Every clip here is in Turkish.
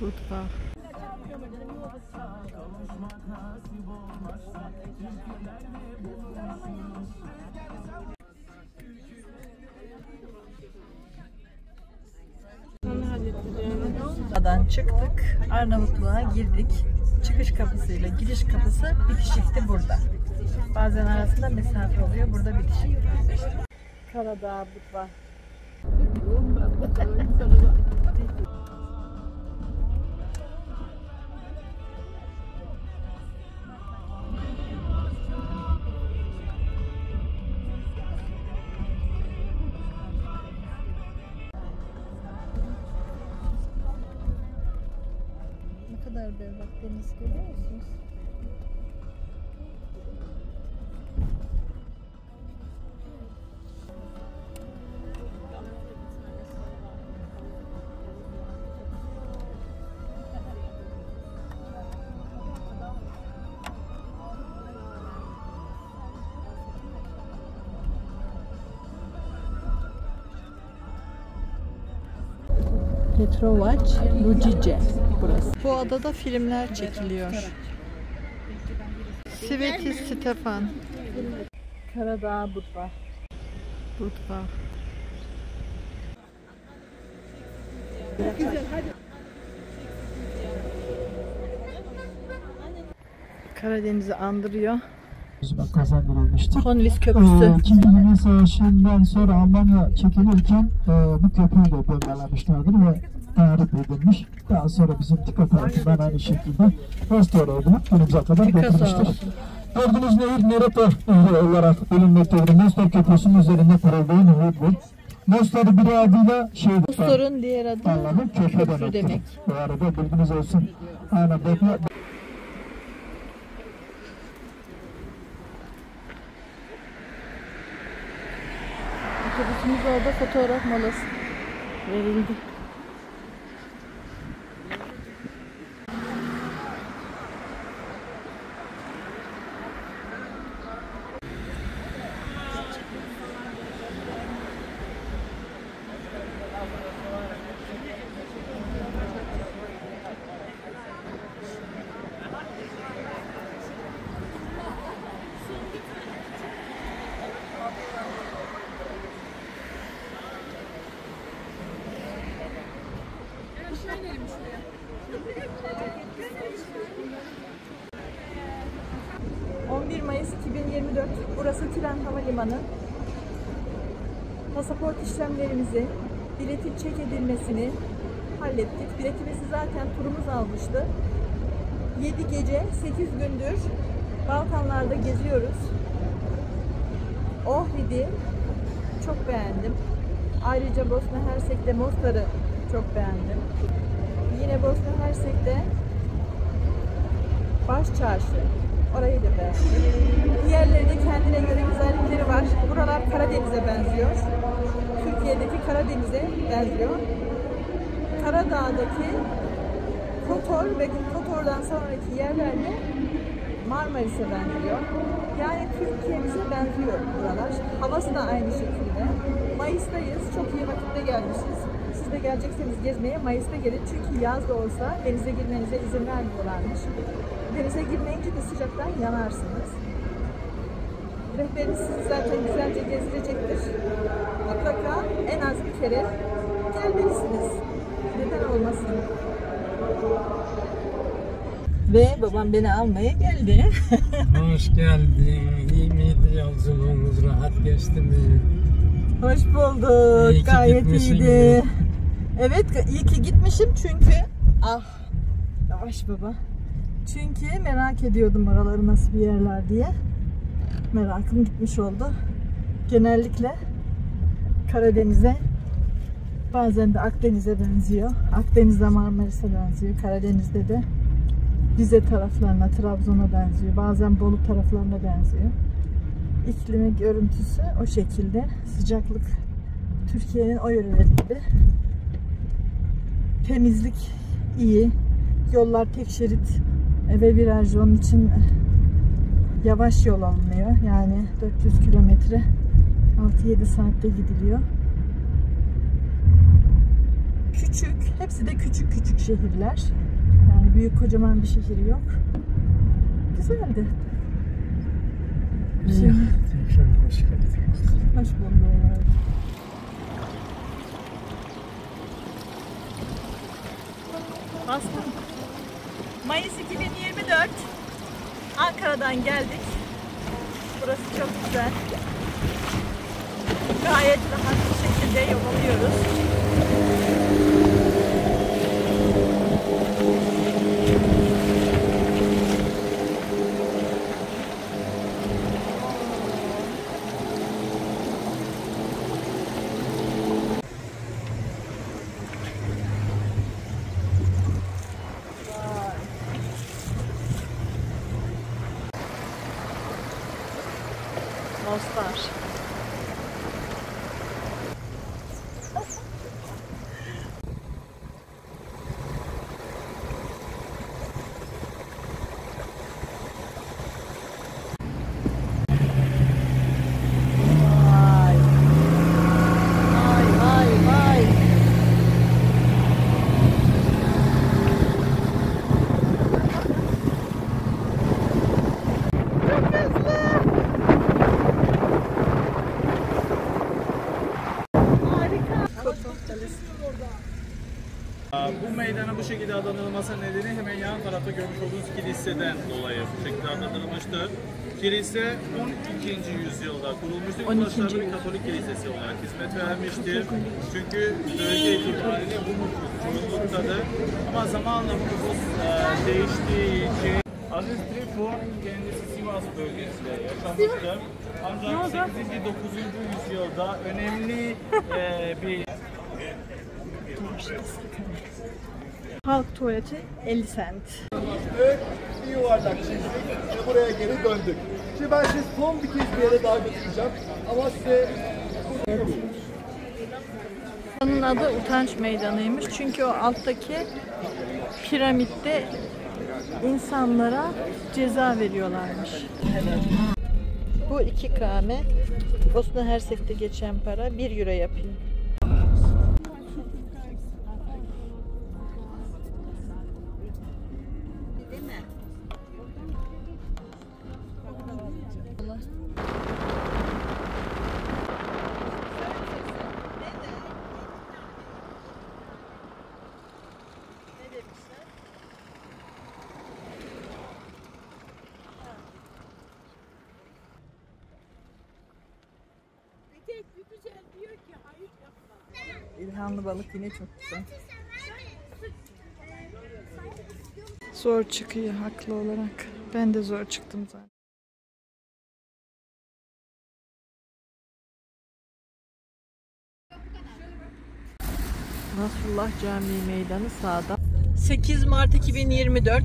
Budva. Buradan çıktık. Arnavutluğa girdik. Çıkış kapısıyla giriş kapısı bitişikti burada. Bazen arasında mesafe oluyor. Burada bitişik. Karadağ Budva. Metro Watch Luigi Lujice. Burası. Bu adada filmler çekiliyor. Sveti Stefan. Karadağ Budva. Budva. Karadeniz'i andırıyor. Kazandırılmıştır. Konvis Köprüsü. Ee, İkinci Dünya Savaşı'ndan sonra Almanya çekilirken e, bu köprüyü de bölgelemişlerdir ve tarif edilmiş. Daha sonra bizim TİKA tarafından aynı şekilde restore edilip günümüze kadar olsun. Gördüğünüz nehir Nerepa Nehri olarak bilinmektedir. Mostar Köprüsü'nün üzerinde kurulduğu nehir bu. Mostar'ı bir adıyla şey Sorun diğer adı anlamı köprü demek. Bu arada bilginiz olsun. Aynen orada fotoğraf molası verildi. ...11 Mayıs 2024. Burası Tren Havalimanı. Pasaport işlemlerimizi, biletin çek edilmesini hallettik. Biletimizi zaten turumuz almıştı. 7 gece, 8 gündür Balkanlarda geziyoruz. Ohrid'i çok beğendim. Ayrıca Bosna Hersek'te Mostar'ı çok beğendim. Yine Bosna Hersek'te Baş Çarşı. Orayı da beğendim. Diğerlerinin kendine göre güzellikleri var. Buralar Karadeniz'e benziyor. Türkiye'deki Karadeniz'e benziyor. Karadağ'daki Kotor ve Kotor'dan sonraki yerlerle Marmaris'e benziyor. Yani Türkiye'mize benziyor buralar. Havası da aynı şekilde. Mayıs'tayız. Çok iyi vakitte gelmişiz. Siz de gelecekseniz gezmeye Mayıs'ta gelin. Çünkü yaz da olsa denize girmenize izin vermiyorlarmış. Denize girmeyince de sıcaktan yanarsınız. Rehberiniz sizi zaten güzelce gezdirecektir. Mutlaka en az bir kere gelmelisiniz. Neden olmasın? Ve babam beni almaya geldi. Hoş geldin. İyi miydi yolculuğunuz? Rahat geçti mi? Hoş bulduk. İyi ki Gayet gitmişsin iyiydi. Evet iyi ki gitmişim çünkü ah yavaş baba. Çünkü merak ediyordum oraları nasıl bir yerler diye. Merakım gitmiş oldu. Genellikle Karadeniz'e bazen de Akdeniz'e benziyor. Akdeniz'de Marmaris'e benziyor. Karadeniz'de de Rize taraflarına, Trabzon'a benziyor. Bazen Bolu taraflarına benziyor. İklimi, görüntüsü o şekilde. Sıcaklık Türkiye'nin o yörelerinde. Temizlik iyi. Yollar tek şerit ve virajlı. Onun için yavaş yol alınıyor. Yani 400 kilometre 6-7 saatte gidiliyor. Küçük Hepsi de küçük küçük şehirler. Yani büyük kocaman bir şehir yok. Güzeldi. Şimdi Tekrar hoş geldiniz. hoş bulduk. Bastım. Mayıs 2024. Ankara'dan geldik. Burası çok güzel. Gayet rahat bir şekilde yol alıyoruz. Mostar. Kiliseden dolayı bu şekilde adlandırılmıştır. Kilise 12. yüzyılda kurulmuştur. 12. Burası bir Katolik kilisesi olarak hizmet vermiştir. Çünkü bölge itibariyle bu çoğunluktadır. Ama zamanla bu nüfus e, değiştiği için Aziz Trifon kendisi Sivas bölgesinde yaşamıştır. Ancak 8. 9. yüzyılda önemli e, bir Halk tuvaleti 50 cent. Evet, bir yuvarlak çizdik ve buraya geri döndük. Şimdi ben sizi son bir kez bir yere daha götüreceğim. Ama size Buranın adı Utanç Meydanı'ymış. Çünkü o alttaki piramitte insanlara ceza veriyorlarmış. Bu iki kame Bosna Hersek'te geçen para 1 euro yapıyor. İlhamlı balık yine çok güzel. Zor çıkıyor haklı olarak. Ben de zor çıktım zaten. Nasrullah Camii Meydanı sağda. 8 Mart 2024.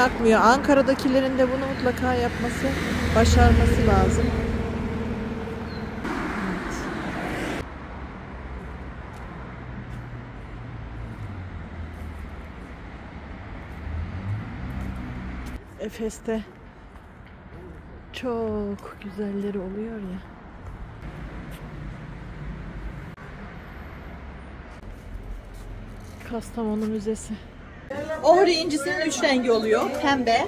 Akmıyor. Ankara'dakilerin de bunu mutlaka yapması, başarması lazım. Efes'te çok güzelleri oluyor ya. Kastamonu Müzesi. Ohri incisinin üç rengi oluyor. Pembe,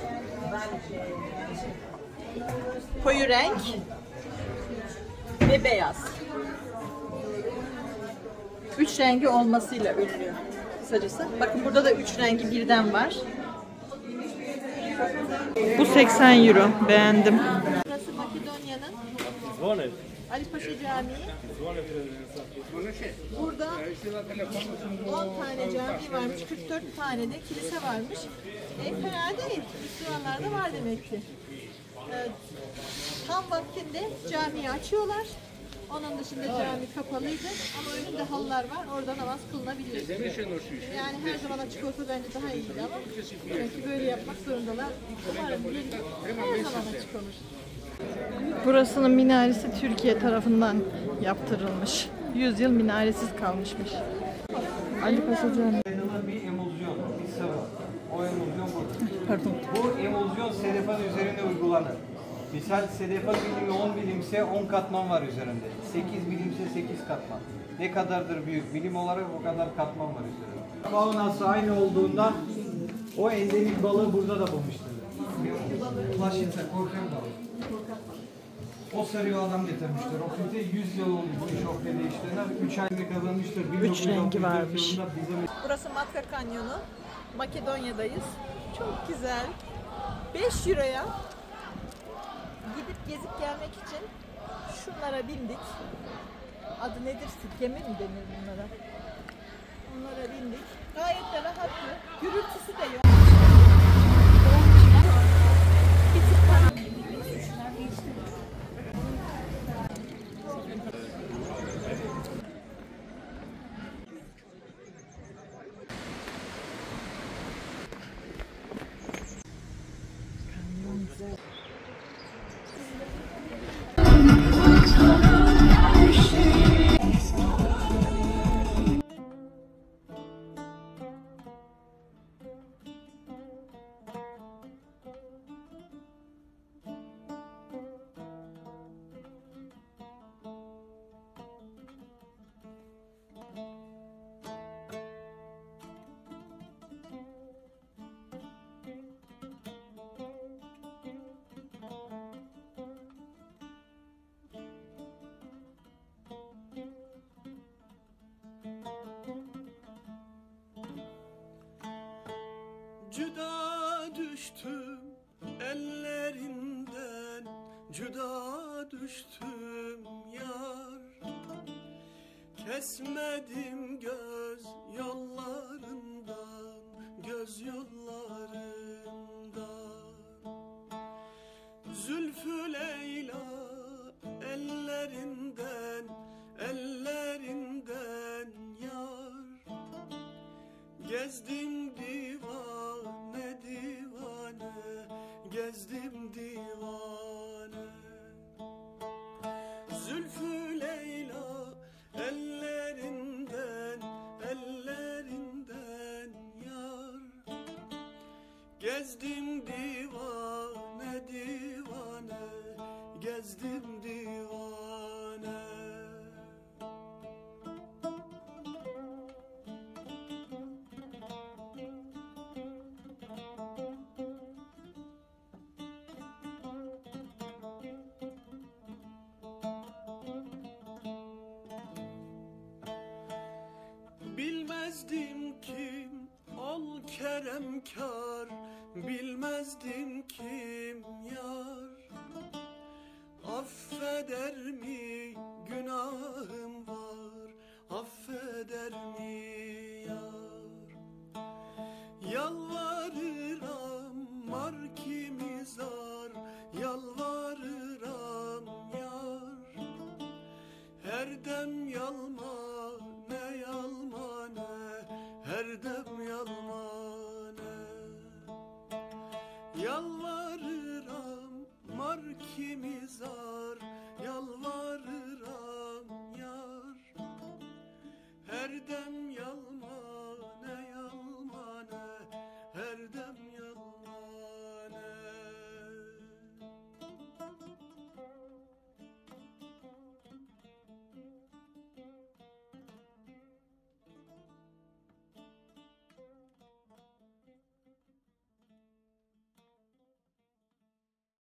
koyu renk ve beyaz. Üç rengi olmasıyla ünlü kısacası. Bakın burada da üç rengi birden var. Bu 80 euro. Beğendim. Burası Makedonya'nın Ali Paşa Camii. Burada 10 tane cami varmış, 44 tane de kilise varmış. E, fena değil. Müslümanlar da var demek ki. E, tam vaktinde camiyi açıyorlar. Onun dışında cami kapalıydı ama önünde halılar var. Orada namaz kılınabiliyor. Yani her zaman açık olsa bence daha iyiydi ama çünkü böyle yapmak zorundalar. Umarım her zaman açık olur. Burasının minaresi Türkiye tarafından yaptırılmış. 100 yıl minaresiz kalmışmış. Ali Paşa Camii. bir emulsyon. Pardon. Bu emulzyon sedefan üzerinde uygulanır. Misal sedefa bilimi 10 bilimse 10 katman var üzerinde. 8 bilimse 8 katman. Ne kadardır büyük bilim olarak o kadar katman var üzerinde. Faunası aynı olduğundan o endemik balığı burada da bulmuştur. Laşitsa korkan balık. O sarıyı adam getirmiştir. O kötü 100 yıl oldu bu iş okle değiştiğinden. 3 ayda kazanmıştır. Üç rengi 1934 varmış. Bize Burası Matka Kanyonu. Makedonya'dayız. Çok güzel. 5 euroya gidip gezip gelmek için şunlara bindik. Adı nedir? Sirkeme mi denir bunlara? Onlara bindik. Gayet de rahattı. Gürültüsü de yok. Bir tık Cüda düştüm ellerinden Cüda düştüm yar. Kesmedim göz yollarından Bilmezdim kim ol keremkar Bilmezdim kim yar. Affeder mi